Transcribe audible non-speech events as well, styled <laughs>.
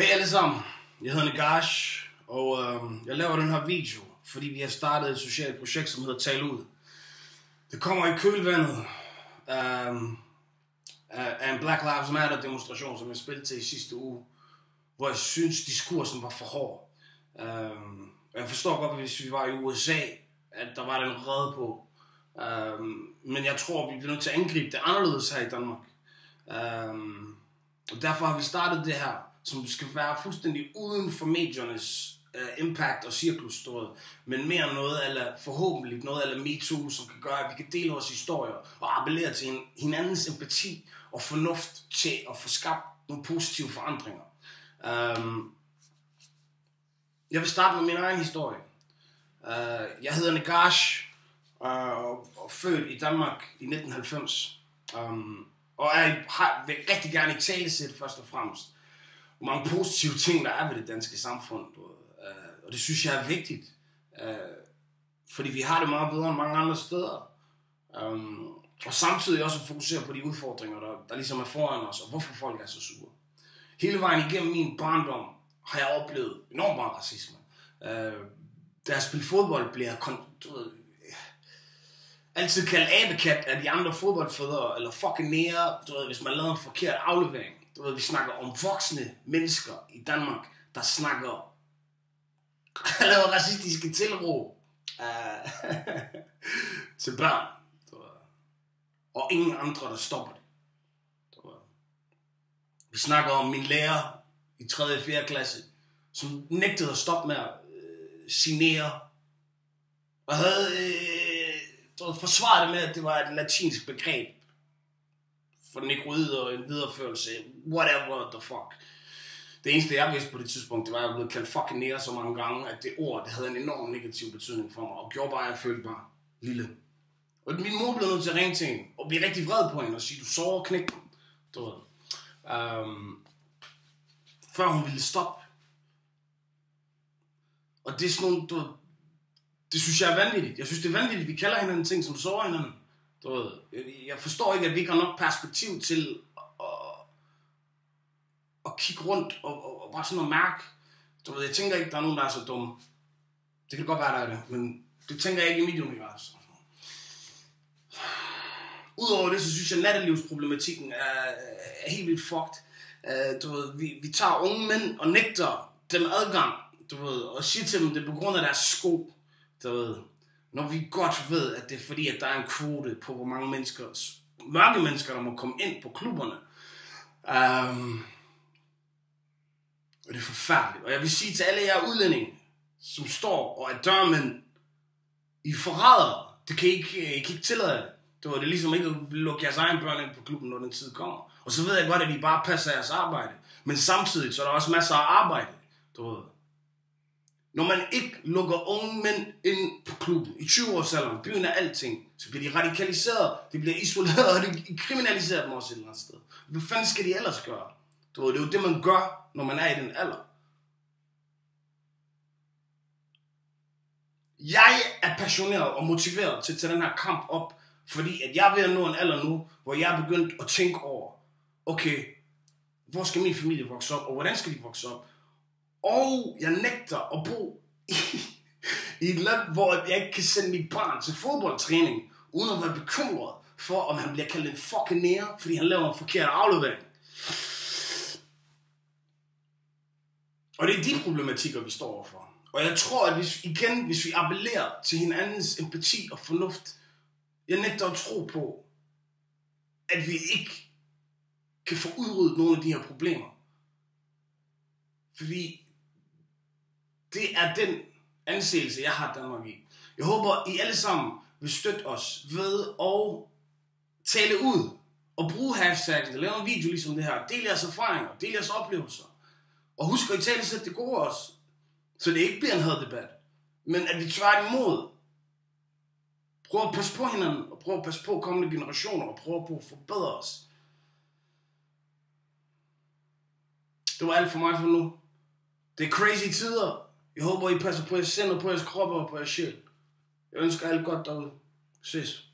Hej alle sammen, jeg hedder Nagash, og øh, jeg laver den her video, fordi vi har startet et socialt projekt, som hedder Tal Ud. Det kommer i kølvandet øh, af, en Black Lives Matter demonstration, som jeg spillede til i sidste uge, hvor jeg synes, diskursen var for hård. Øh, jeg forstår godt, hvis vi var i USA, at der var den redde på. Øh, men jeg tror, vi bliver nødt til at angribe det anderledes her i Danmark. Øh, og derfor har vi startet det her, som skal være fuldstændig uden for mediernes uh, impact og cirkus, du ved. men mere noget eller forhåbentlig noget eller MeToo, som kan gøre, at vi kan dele vores historier og appellere til hinandens empati og fornuft til at få skabt nogle positive forandringer. Um, jeg vil starte med min egen historie. Uh, jeg hedder Nagash uh, og, er født i Danmark i 1990. Um, øhm, og jeg har, vil rigtig gerne i tale sætte først og fremmest. Hvor mange positive ting, der er ved det danske samfund. Du, øh, og det synes jeg er vigtigt. Øh, fordi vi har det meget bedre end mange andre steder. Um, og samtidig også at fokusere på de udfordringer, der, der ligesom er foran os, og hvorfor folk er så sure. Hele vejen igennem min barndom har jeg oplevet enormt meget racisme. Uh, da jeg spillede fodbold, blev jeg kon- du ved, altid kaldt abekat af de andre fodboldfædre, eller fucking nære, du ved, hvis man lavede en forkert aflevering. Du ved, vi snakker om voksne mennesker i Danmark, der snakker, <laughs> laver racistiske tilråb uh, <laughs> til børn. Og ingen andre, der stopper det. Vi snakker om min lærer i 3. og 4. klasse, som nægtede at stoppe med at øh, signere, og havde øh, forsvaret det med, at det var et latinsk begreb for nekroider og en videreførelse. Whatever the fuck. Det eneste, jeg vidste på det tidspunkt, det var, at jeg blev kaldt fucking nære så mange gange, at det ord, det havde en enorm negativ betydning for mig, og gjorde bare, at jeg følte mig lille. Og min mor blev nødt til at ringe til hende, og blive rigtig vred på hende, og sige, du sover knæk. Du ved. Um, før hun ville stoppe. Og det er sådan nogle, du det synes jeg er vanvittigt. Jeg synes, det er vanvittigt, at vi kalder hinanden ting, som sover hinanden. Du ved, jeg forstår ikke, at vi ikke har nok perspektiv til at, at kigge rundt og, og, og bare sådan at mærke. Du ved, jeg tænker ikke, der er nogen, der er så dumme. Det kan godt være, der er det, men det tænker jeg ikke i mit univers. Udover det, så synes jeg, at nattelivsproblematikken er, er helt vildt fucked. Uh, du ved, vi, vi tager unge mænd og nægter dem adgang, du ved, og siger til dem, det er på grund af deres sko, du ved. Når vi godt ved, at det er fordi, at der er en kvote på, hvor mange mennesker, mørke mennesker, der må komme ind på klubberne. Um, og det er forfærdeligt. Og jeg vil sige til alle jer udlændinge, som står og er dørmænd, I forræder. Det kan I ikke, I kan ikke tillade det. Det var det ligesom ikke at lukke jeres egen børn ind på klubben, når den tid kommer. Og så ved jeg godt, at I bare passer jeres arbejde. Men samtidig, så er der også masser af arbejde. Du ved. Når man ikke lukker unge mænd ind på klubben i 20 års alderen, byen er alting, så bliver de radikaliseret, de bliver isoleret, og de kriminaliserer dem også et eller andet sted. Hvad fanden skal de ellers gøre? Du ved, det er jo det, man gør, når man er i den alder. Jeg er passioneret og motiveret til at tage den her kamp op, fordi at jeg er ved at nå en alder nu, hvor jeg er begyndt at tænke over, okay, hvor skal min familie vokse op, og hvordan skal de vokse op? Og jeg nægter at bo i, i et land, hvor jeg ikke kan sende mit barn til fodboldtræning, uden at være bekymret for, om han bliver kaldt en fucking nære, fordi han laver en forkert aflevering. Og det er de problematikker, vi står overfor. Og jeg tror, at hvis, igen, hvis vi appellerer til hinandens empati og fornuft, jeg nægter at tro på, at vi ikke kan få udryddet nogle af de her problemer. Fordi det er den anseelse, jeg har Danmark i. Jeg håber, I alle sammen vil støtte os ved at tale ud og bruge hashtags, og lave en video ligesom det her. Del jeres erfaringer, del jeres oplevelser. Og husk at I tale sætte det gode også. Så det ikke bliver en haddebat. Men at vi tværtimod prøver at passe på hinanden, og prøver at passe på kommende generationer, og prøver på at forbedre os. Det var alt for mig for nu. Det er crazy tider. Jeg håber, I passer på jer selv og på jeres kroppe og på jeres sjæl. Jeg ønsker alt godt derude. Ses.